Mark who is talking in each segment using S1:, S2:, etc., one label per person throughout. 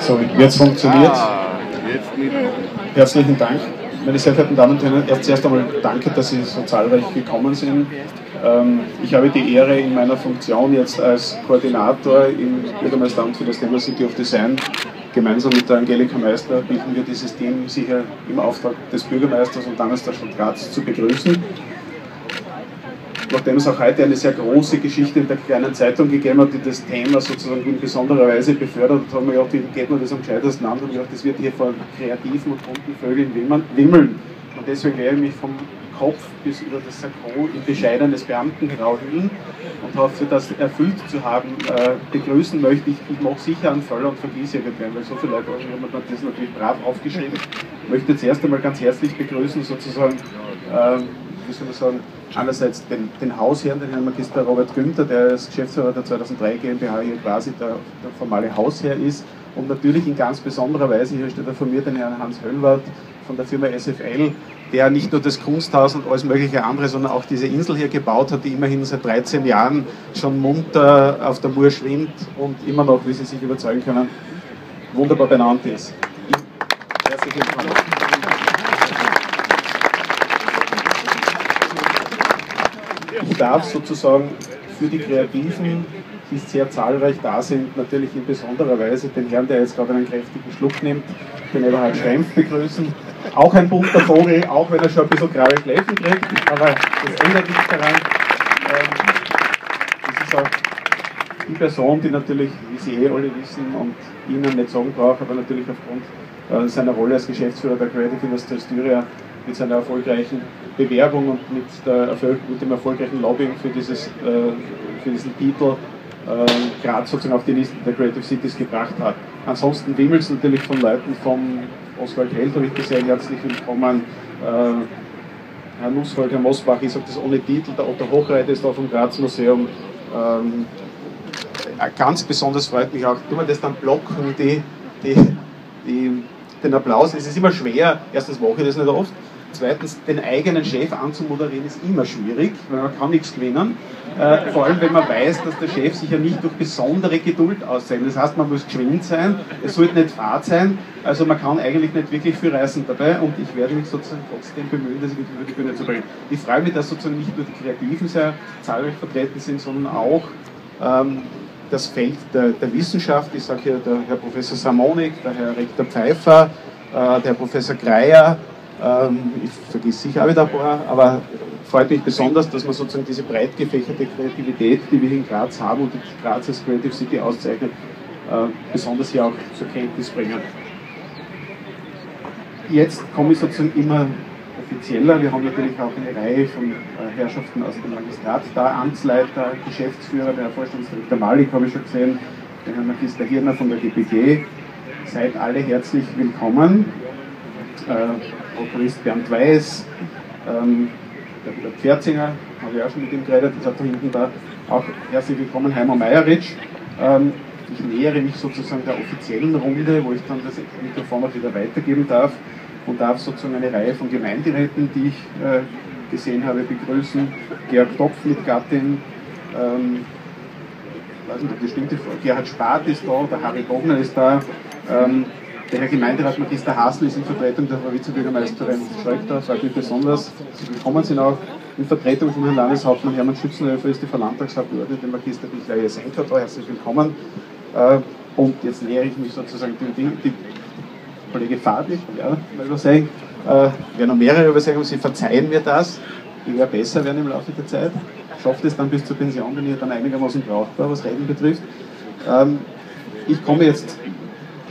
S1: So, jetzt funktioniert.
S2: Ah.
S1: Herzlichen Dank. Meine sehr verehrten Damen und Herren, erst zuerst einmal danke, dass Sie so zahlreich gekommen sind. Ähm, ich habe die Ehre, in meiner Funktion jetzt als Koordinator im Bürgermeisteramt für das City of Design gemeinsam mit der Angelika Meister bilden wir dieses Team sicher im Auftrag des Bürgermeisters und damals der Stadt Graz zu begrüßen nachdem es auch heute eine sehr große Geschichte in der kleinen Zeitung gegeben hat, die das Thema sozusagen in besonderer Weise befördert hat, haben wir gedacht, wie geht man das am gescheitesten an? Und gedacht, das wird hier von kreativen und bunten Vögeln wimmeln. Und deswegen werde ich mich vom Kopf bis über das Sakko in bescheidenes Beamtengrau hüllen und hoffe, das erfüllt zu haben. Äh, begrüßen möchte ich, ich mache sicher einen Fall und vergieße irgendwann, weil so viele Leute haben mir das natürlich brav aufgeschrieben. Ich möchte jetzt erst einmal ganz herzlich begrüßen, sozusagen, äh, wie soll man sagen, einerseits den, den Hausherrn, den Herrn Magister Robert Günther, der als Geschäftsführer der 2003 GmbH hier quasi der, der formale Hausherr ist und natürlich in ganz besonderer Weise, hier steht er von mir, den Herrn Hans Höllwart von der Firma SFL, der nicht nur das Kunsthaus und alles mögliche andere, sondern auch diese Insel hier gebaut hat, die immerhin seit 13 Jahren schon munter auf der Mur schwimmt und immer noch, wie Sie sich überzeugen können, wunderbar benannt ist. Herzlich willkommen. Ich darf sozusagen für die Kreativen, die sehr zahlreich da sind, natürlich in besonderer Weise den Herrn, der jetzt gerade einen kräftigen Schluck nimmt, den Eberhard Schrempf begrüßen. Auch ein bunter Vogel, auch wenn er schon ein bisschen graue Schläfen kriegt, aber das ändert nichts daran. Ähm, das ist auch die Person, die natürlich, wie Sie eh alle wissen und Ihnen nicht sagen brauche, aber natürlich aufgrund äh, seiner Rolle als Geschäftsführer der Creative Industries Styria mit seiner erfolgreichen Bewerbung und mit, der, mit dem erfolgreichen Lobbying für, dieses, äh, für diesen Titel äh, Graz sozusagen auf die Liste der Creative Cities gebracht hat. Ansonsten wimmelt es natürlich von Leuten vom Oswald Held, habe ich gesehen, herzlich willkommen. Äh, Herr Nusswald, Herr Mosbach, ich sage das ohne Titel, der Otto Hochreiter ist da vom Graz Museum. Ähm, ganz besonders freut mich auch, tun wir das dann blocken, die, die, die, den Applaus. Es ist immer schwer, erstens mache ich das nicht oft, Zweitens, den eigenen Chef anzumoderieren ist immer schwierig, weil man kann nichts gewinnen. Äh, vor allem, wenn man weiß, dass der Chef sich ja nicht durch besondere Geduld auszeichnet. Das heißt, man muss geschwind sein, es sollte nicht fad sein, also man kann eigentlich nicht wirklich viel reißen dabei und ich werde mich sozusagen trotzdem bemühen, mich über die Bühne zu bringen. Ich freue mich, dass sozusagen nicht nur die Kreativen sehr zahlreich vertreten sind, sondern auch ähm, das Feld der, der, Wissenschaft. Ich sage hier der Herr Professor Samonik, der Herr Rektor Pfeiffer, äh, der Herr Professor Greier, ich vergesse sicher auch wieder ein paar, aber freut mich besonders, dass man sozusagen diese breit gefächerte Kreativität, die wir in Graz haben und die Graz als Creative City auszeichnet, äh, besonders hier auch zur Kenntnis bringen. Jetzt komme ich sozusagen immer offizieller. Wir haben natürlich auch eine Reihe von äh, Herrschaften aus dem Magistrat da, Amtsleiter, Geschäftsführer, der Vorstandsdirektor Malik habe ich schon gesehen, der Herr Magister Hirner von der GPG. Seid alle herzlich willkommen. Äh, Prokurist Bernd Weiß, ähm, der, der Pferzinger, habe ich auch schon mit ihm geredet, das hat da hinten da auch herzlich willkommen, Heimer Meierich. Ähm, ich nähere mich sozusagen der offiziellen Runde, wo ich dann das Mikrofon auch wieder weitergeben darf und darf sozusagen eine Reihe von Gemeinderäten, die ich äh, gesehen habe, begrüßen. Georg Topf mit Gattin, ähm, weiß nicht, ob das stimmt, Gerhard Spath ist da, der Harry Bogner ist da, ähm, der Herr Gemeinderat Magister Hasel ist in Vertretung der Frau Vizebürgermeisterin Schröckter, freut mich besonders. Sie willkommen sind auch in Vertretung von Herrn Landeshauptmann Hermann Schützenhöfer ist die Frau Landtagsabgeordnete Magister Michael Senker da. Herzlich willkommen. Äh, und jetzt nähere ich mich sozusagen dem Ding. Die Kollege Fabi, ja, mal übersehen. Äh, wer noch mehrere Übersehungen, Sie verzeihen mir das. Ich werde besser werden im Laufe der Zeit. Schafft es dann bis zur Pension, wenn ihr dann einigermaßen brauchbar, was Reden betrifft. Ähm, ich komme jetzt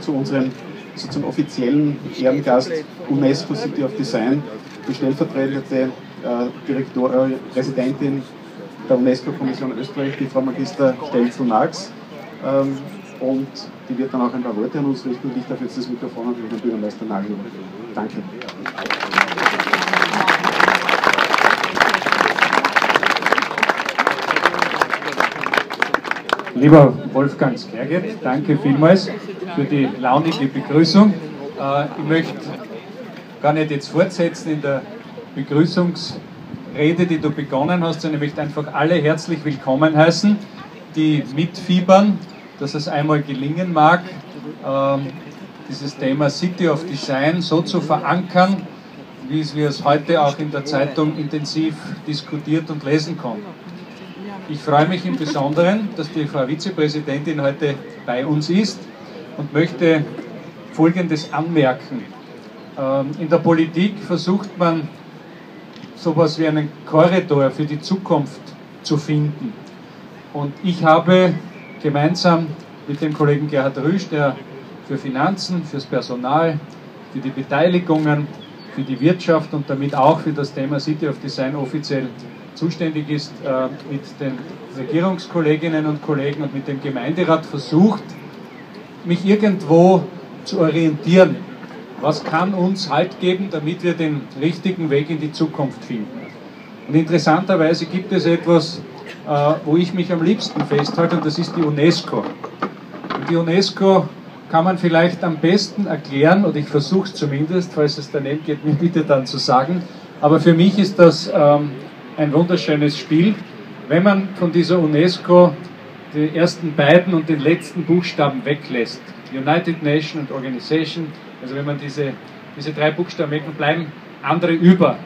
S1: zu unseren zum offiziellen Ehrengast UNESCO City of Design, die stellvertretende äh, Direktor, äh, Präsidentin der UNESCO-Kommission Österreich, die Frau Magister Stelzel-Marx. Ähm, und die wird dann auch ein paar Worte an uns richten und ich darf jetzt das Mikrofon an den Bürgermeister Nagel. Danke.
S3: Lieber Wolfgang Skerget, danke vielmals für die launige Begrüßung. Äh, ich möchte gar nicht jetzt fortsetzen in der Begrüßungsrede, die du begonnen hast, sondern ich möchte einfach alle herzlich willkommen heißen, die mitfiebern, dass es einmal gelingen mag, ähm, dieses Thema City of Design so zu verankern, wie wir es heute auch in der Zeitung intensiv diskutiert und lesen konnten. Ich freue mich im Besonderen, dass die Frau Vizepräsidentin heute bei uns ist und möchte Folgendes anmerken. Ähm, in der Politik versucht man, sowas wie einen Korridor für die Zukunft zu finden. Und ich habe gemeinsam mit dem Kollegen Gerhard Rüsch, der für Finanzen, fürs Personal, für die Beteiligungen, für die Wirtschaft und damit auch für das Thema City of Design offiziell zuständig ist, äh, mit den Regierungskolleginnen und Kollegen und mit dem Gemeinderat versucht, mich irgendwo zu orientieren. Was kann uns Halt geben, damit wir den richtigen Weg in die Zukunft finden? Und interessanterweise gibt es etwas, äh, wo ich mich am liebsten festhalte, und das ist die UNESCO. Und die UNESCO kann man vielleicht am besten erklären, oder ich versuche es zumindest, falls es daneben geht, mir bitte dann zu sagen. Aber für mich ist das ähm, ein wunderschönes Spiel, wenn man von dieser UNESCO die ersten beiden und den letzten Buchstaben weglässt. United Nation und Organization, also wenn man diese, diese drei Buchstaben weg und bleiben andere über.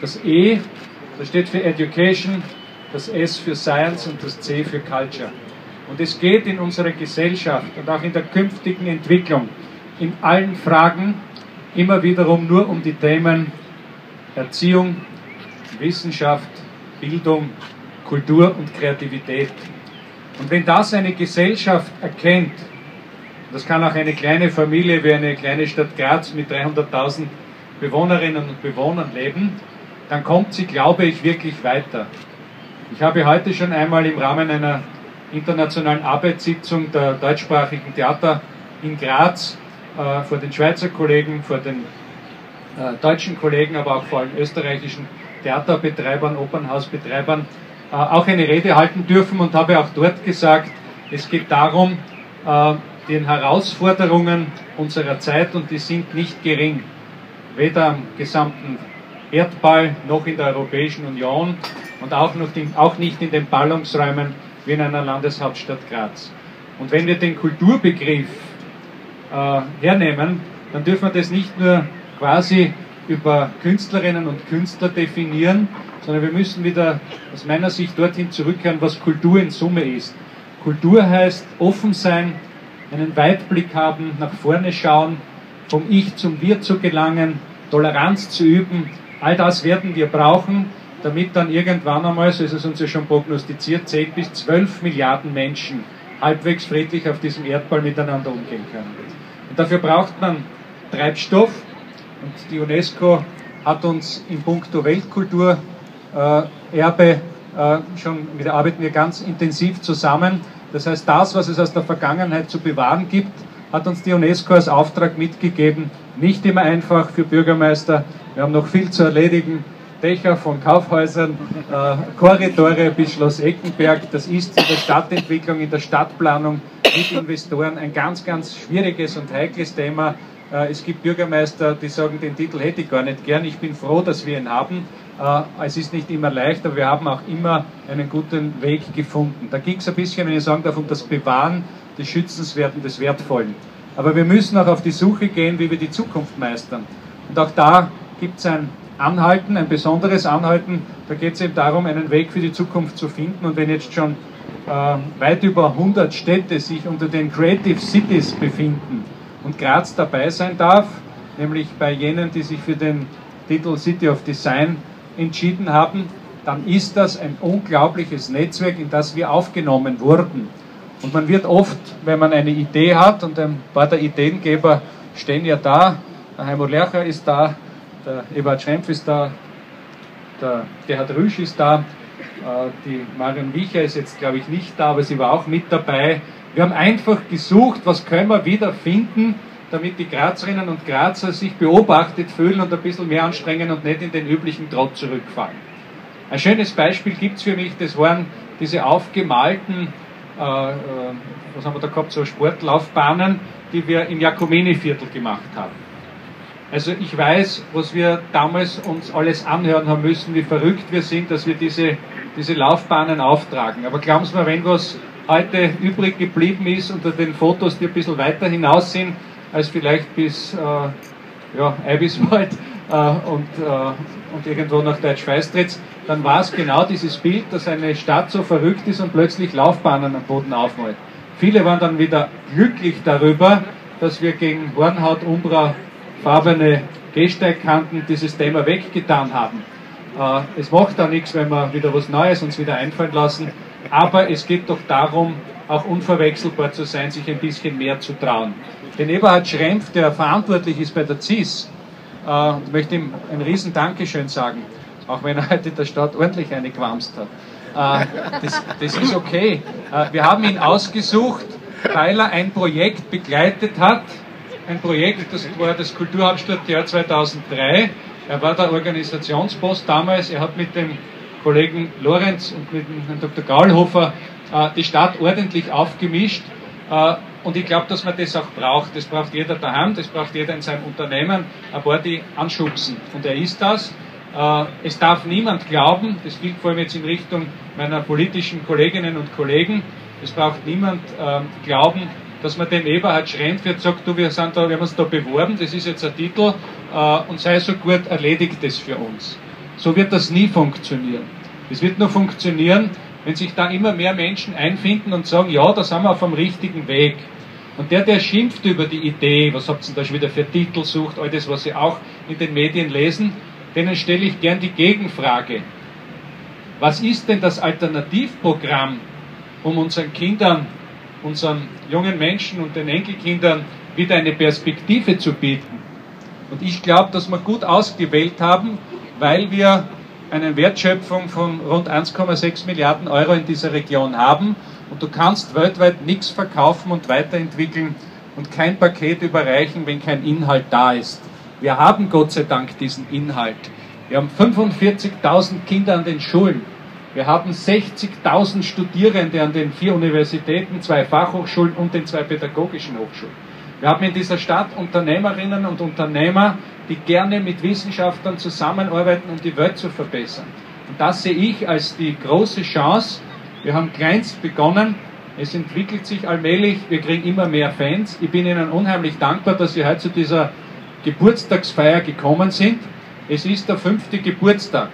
S3: Das E, das steht für Education, das S für Science und das C für Culture. Und es geht in unserer Gesellschaft und auch in der künftigen Entwicklung in allen Fragen immer wiederum nur um die Themen Erziehung, Wissenschaft, Bildung, Kultur und Kreativität. Und wenn das eine Gesellschaft erkennt, das kann auch eine kleine Familie wie eine kleine Stadt Graz mit 300.000 Bewohnerinnen und Bewohnern leben, dann kommt sie, glaube ich, wirklich weiter. Ich habe heute schon einmal im Rahmen einer internationalen Arbeitssitzung der deutschsprachigen Theater in Graz äh, vor den Schweizer Kollegen, vor den äh, deutschen Kollegen, aber auch vor allem österreichischen Theaterbetreibern, Opernhausbetreibern äh, auch eine Rede halten dürfen und habe auch dort gesagt, es geht darum, äh, den Herausforderungen unserer Zeit und die sind nicht gering, weder am gesamten Erdball noch in der Europäischen Union und auch, in, auch nicht in den Ballungsräumen wie in einer Landeshauptstadt Graz. Und wenn wir den Kulturbegriff äh, hernehmen, dann dürfen wir das nicht nur quasi über Künstlerinnen und Künstler definieren, sondern wir müssen wieder aus meiner Sicht dorthin zurückkehren, was Kultur in Summe ist. Kultur heißt offen sein, einen Weitblick haben, nach vorne schauen, vom Ich zum Wir zu gelangen, Toleranz zu üben. All das werden wir brauchen, damit dann irgendwann einmal, so ist es uns ja schon prognostiziert, 10 bis 12 Milliarden Menschen halbwegs friedlich auf diesem Erdball miteinander umgehen können. Und dafür braucht man Treibstoff, und die UNESCO hat uns in puncto Weltkulturerbe äh, schon, mit der arbeiten wir ganz intensiv zusammen. Das heißt, das, was es aus der Vergangenheit zu bewahren gibt, hat uns die UNESCO als Auftrag mitgegeben. Nicht immer einfach für Bürgermeister. Wir haben noch viel zu erledigen. Dächer von Kaufhäusern, äh, Korridore bis Schloss Eckenberg. Das ist in der Stadtentwicklung, in der Stadtplanung mit Investoren ein ganz, ganz schwieriges und heikles Thema. Äh, es gibt Bürgermeister, die sagen, den Titel hätte ich gar nicht gern. Ich bin froh, dass wir ihn haben. Äh, es ist nicht immer leicht, aber wir haben auch immer einen guten Weg gefunden. Da ging es ein bisschen, wenn ich sagen darf, um das Bewahren des Schützenswerten, des Wertvollen. Aber wir müssen auch auf die Suche gehen, wie wir die Zukunft meistern. Und auch da gibt es ein Anhalten, ein besonderes Anhalten. Da geht es eben darum, einen Weg für die Zukunft zu finden. Und wenn jetzt schon äh, weit über 100 Städte sich unter den Creative Cities befinden, und Graz dabei sein darf, nämlich bei jenen, die sich für den Titel City of Design entschieden haben, dann ist das ein unglaubliches Netzwerk, in das wir aufgenommen wurden. Und man wird oft, wenn man eine Idee hat, und ein paar der Ideengeber stehen ja da, der Heimo Lercher ist da, der Ebert Schrempf ist da, der Gerhard Rüsch ist da, äh, die Marion Wicher ist jetzt, glaube ich, nicht da, aber sie war auch mit dabei. Wir haben einfach gesucht, was können wir wieder finden, damit die Grazerinnen und Grazer sich beobachtet fühlen und ein bisschen mehr anstrengen und nicht in den üblichen Trott zurückfallen. Ein schönes Beispiel gibt es für mich, das waren diese aufgemalten, äh, äh, was haben wir da gehabt, so Sportlaufbahnen, die wir im Jakomini-Viertel gemacht haben. Also ich weiß, was wir damals uns alles anhören haben müssen, wie verrückt wir sind, dass wir diese, diese Laufbahnen auftragen. Aber glauben Sie mir, wenn was heute übrig geblieben ist unter den Fotos, die ein bisschen weiter hinaus sind, als vielleicht bis äh, ja, Eibiswald äh, und, äh, und irgendwo nach Deutsch-Feistritz, dann war es genau dieses Bild, dass eine Stadt so verrückt ist und plötzlich Laufbahnen am Boden aufmalt. Viele waren dann wieder glücklich darüber, dass wir gegen Hornhaut, Umbra, farbene Gehsteigkanten dieses Thema weggetan haben. Äh, es macht da nichts, wenn wir wieder was Neues uns wieder einfallen lassen, aber es geht doch darum, auch unverwechselbar zu sein, sich ein bisschen mehr zu trauen. Den Eberhard Schrempf, der verantwortlich ist bei der CIS, äh, möchte ihm ein riesen Dankeschön sagen, auch wenn er heute der Stadt ordentlich eine gewamst hat. Äh, das, das, ist okay. Äh, wir haben ihn ausgesucht, weil er ein Projekt begleitet hat, ein Projekt, das war das Kulturhauptstadtjahr 2003. Er war der Organisationspost damals. Er hat mit dem Kollegen Lorenz und mit dem Herrn Dr. Gaulhofer äh, die Stadt ordentlich aufgemischt. Äh, und ich glaube, dass man das auch braucht. Das braucht jeder daheim, das braucht jeder in seinem Unternehmen. Ein paar, die anschubsen. Und er ist das. Äh, es darf niemand glauben, das gilt vor allem jetzt in Richtung meiner politischen Kolleginnen und Kollegen, es braucht niemand ähm, glauben, dass man dem Eberhard Schrempf jetzt sagt, du, wir, sind da, wir haben uns da beworben, das ist jetzt ein Titel äh, und sei so gut, erledigt das für uns. So wird das nie funktionieren. Es wird nur funktionieren, wenn sich da immer mehr Menschen einfinden und sagen, ja, da sind wir auf dem richtigen Weg. Und der, der schimpft über die Idee, was habt ihr da schon wieder für Titel sucht, all das, was Sie auch in den Medien lesen, denen stelle ich gern die Gegenfrage. Was ist denn das Alternativprogramm, um unseren Kindern unseren jungen Menschen und den Enkelkindern wieder eine Perspektive zu bieten. Und ich glaube, dass wir gut ausgewählt haben, weil wir eine Wertschöpfung von rund 1,6 Milliarden Euro in dieser Region haben. Und du kannst weltweit nichts verkaufen und weiterentwickeln und kein Paket überreichen, wenn kein Inhalt da ist. Wir haben Gott sei Dank diesen Inhalt. Wir haben 45.000 Kinder an den Schulen. Wir haben 60.000 Studierende an den vier Universitäten, zwei Fachhochschulen und den zwei pädagogischen Hochschulen. Wir haben in dieser Stadt Unternehmerinnen und Unternehmer, die gerne mit Wissenschaftlern zusammenarbeiten, um die Welt zu verbessern. Und das sehe ich als die große Chance. Wir haben kleinst begonnen. Es entwickelt sich allmählich. Wir kriegen immer mehr Fans. Ich bin Ihnen unheimlich dankbar, dass Sie heute zu dieser Geburtstagsfeier gekommen sind. Es ist der fünfte Geburtstag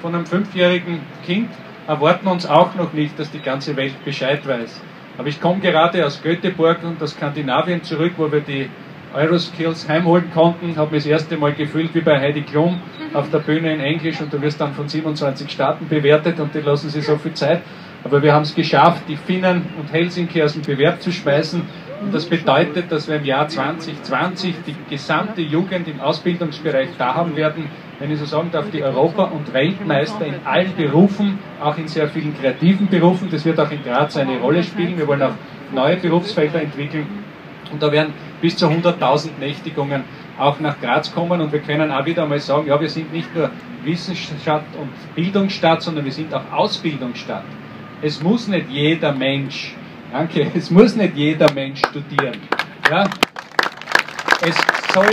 S3: von einem fünfjährigen Kind erwarten wir uns auch noch nicht, dass die ganze Welt Bescheid weiß. Aber ich komme gerade aus Göteborg und aus Skandinavien zurück, wo wir die Euroskills heimholen konnten, habe mich das erste Mal gefühlt wie bei Heidi Klum auf der Bühne in Englisch und du wirst dann von 27 Staaten bewertet und die lassen sich so viel Zeit. Aber wir haben es geschafft, die Finnen und Helsinki aus dem Bewerb zu schmeißen. Und das bedeutet, dass wir im Jahr 2020 die gesamte Jugend im Ausbildungsbereich da haben werden, wenn ich so sagen darf, die Europa- und Weltmeister in allen Berufen, auch in sehr vielen kreativen Berufen. Das wird auch in Graz eine Rolle spielen. Wir wollen auch neue Berufsfelder entwickeln. Und da werden bis zu 100.000 Nächtigungen auch nach Graz kommen. Und wir können auch wieder einmal sagen, ja, wir sind nicht nur Wissensstadt und Bildungsstadt, sondern wir sind auch Ausbildungsstadt. Es muss nicht jeder Mensch, danke, es muss nicht jeder Mensch studieren. Ja? Es, soll,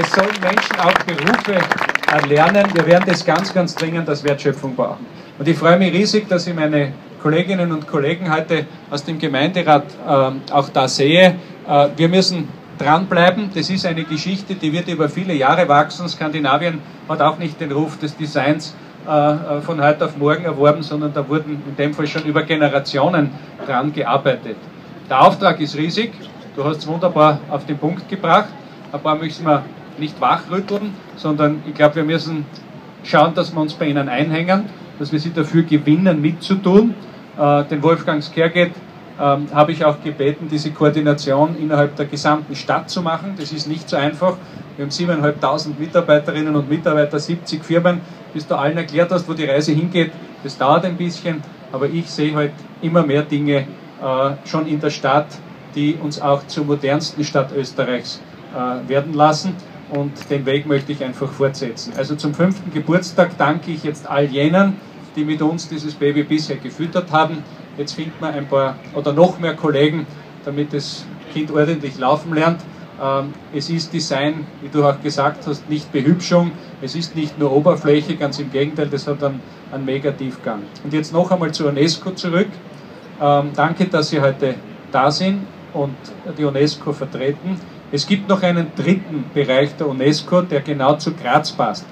S3: es sollen Menschen auch Berufe erlernen. Wir werden das ganz, ganz dringend als Wertschöpfung brauchen. Und ich freue mich riesig, dass ich meine Kolleginnen und Kollegen heute aus dem Gemeinderat äh, auch da sehe. Äh, wir müssen dranbleiben. Das ist eine Geschichte, die wird über viele Jahre wachsen. Skandinavien hat auch nicht den Ruf des Designs äh, äh von heute auf morgen erworben, sondern da wurden in dem Fall schon über Generationen dran gearbeitet. Der Auftrag ist riesig. Du hast es wunderbar auf den Punkt gebracht. Ein paar müssen wir nicht wachrütteln, sondern ich glaube, wir müssen schauen, dass wir uns bei ihnen einhängen, dass wir sie dafür gewinnen, mitzutun. Äh, den Wolfgang Skerget ähm, habe ich auch gebeten, diese Koordination innerhalb der gesamten Stadt zu machen. Das ist nicht so einfach. Wir haben 7.500 Mitarbeiterinnen und Mitarbeiter, 70 Firmen. Bis du allen erklärt hast, wo die Reise hingeht, das dauert ein bisschen. Aber ich sehe halt immer mehr Dinge äh, schon in der Stadt, die uns auch zur modernsten Stadt Österreichs äh, werden lassen und den Weg möchte ich einfach fortsetzen. Also zum fünften Geburtstag danke ich jetzt all jenen, die mit uns dieses Baby bisher gefüttert haben. Jetzt finden wir ein paar oder noch mehr Kollegen, damit das Kind ordentlich laufen lernt. Ähm, es ist Design, wie du auch gesagt hast, nicht Behübschung, es ist nicht nur Oberfläche, ganz im Gegenteil, das hat einen, einen Megatiefgang. Und jetzt noch einmal zur UNESCO zurück. Ähm, danke, dass Sie heute da sind und die UNESCO vertreten. Es gibt noch einen dritten Bereich der UNESCO, der genau zu Graz passt.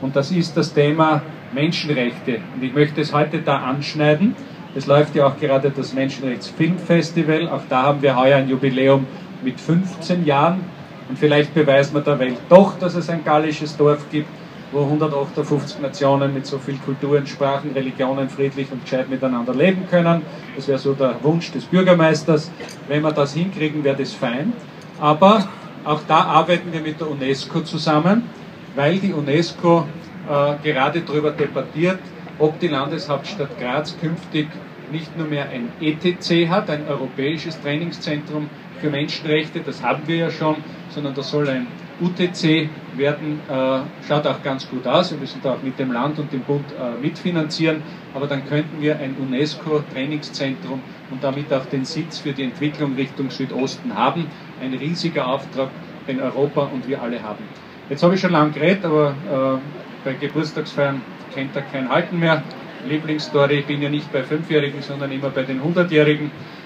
S3: Und das ist das Thema Menschenrechte. Und ich möchte es heute da anschneiden. Es läuft ja auch gerade das Menschenrechtsfilmfestival. Auch da haben wir heuer ein Jubiläum mit 15 Jahren. Und vielleicht beweisen wir der Welt doch, dass es ein gallisches Dorf gibt, wo 158 Nationen mit so viel Kulturen, Sprachen, Religionen friedlich und gescheit miteinander leben können. Das wäre so der Wunsch des Bürgermeisters. Wenn wir das hinkriegen, wäre das fein. Aber auch da arbeiten wir mit der UNESCO zusammen, weil die UNESCO äh, gerade darüber debattiert, ob die Landeshauptstadt Graz künftig nicht nur mehr ein ETC hat, ein europäisches Trainingszentrum für Menschenrechte, das haben wir ja schon, sondern das soll ein UTC werden, äh, schaut auch ganz gut aus. Wir müssen da auch mit dem Land und dem Bund äh, mitfinanzieren, aber dann könnten wir ein UNESCO-Trainingszentrum und damit auch den Sitz für die Entwicklung Richtung Südosten haben. Ein riesiger Auftrag, den Europa und wir alle haben. Jetzt habe ich schon lange geredet, aber äh, bei Geburtstagsfeiern kennt er kein Halten mehr. Lieblingsstory, ich bin ja nicht bei Fünfjährigen, sondern immer bei den Hundertjährigen äh,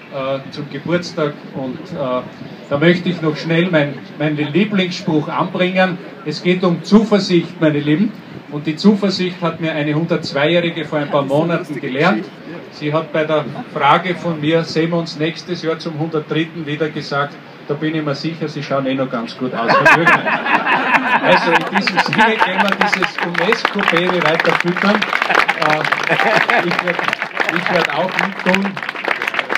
S3: zum Geburtstag und äh, da möchte ich noch schnell mein, meinen Lieblingsspruch anbringen. Es geht um Zuversicht, meine Lieben. Und die Zuversicht hat mir eine 102-Jährige vor ein paar Monaten gelernt. Sie hat bei der Frage von mir, sehen wir uns nächstes Jahr zum 103. wieder gesagt, da bin ich mir sicher, Sie schauen eh noch ganz gut aus. also in diesem Sinne gehen wir dieses UNESCO-Baby weiter füttern. Äh, ich werde werd auch mittun.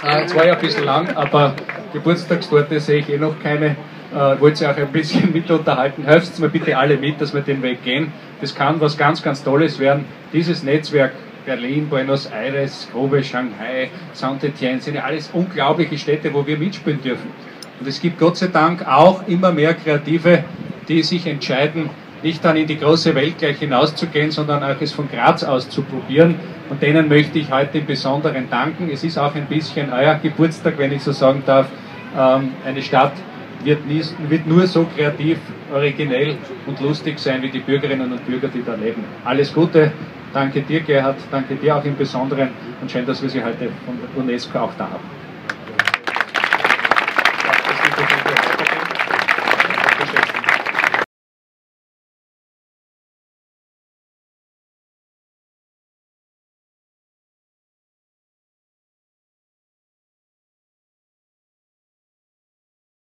S3: Es war ja ein bisschen lang, aber Geburtstagstorte sehe ich eh noch keine. Äh, wollt ihr auch ein bisschen mit unterhalten? Helft mir bitte alle mit, dass wir den Weg gehen. Das kann was ganz, ganz Tolles werden. Dieses Netzwerk Berlin, Buenos Aires, Grobe, Shanghai, Saint-Etienne sind ja alles unglaubliche Städte, wo wir mitspielen dürfen. Und es gibt Gott sei Dank auch immer mehr Kreative, die sich entscheiden, nicht dann in die große Welt gleich hinauszugehen, sondern auch es von Graz aus zu probieren. Und denen möchte ich heute im Besonderen danken. Es ist auch ein bisschen euer Geburtstag, wenn ich so sagen darf. Ähm, eine Stadt wird, nie, wird nur so kreativ, originell und lustig sein wie die Bürgerinnen und Bürger, die da leben. Alles Gute. Danke dir, Gerhard. Danke dir auch im Besonderen. Und schön, dass wir Sie heute von UNESCO auch da haben.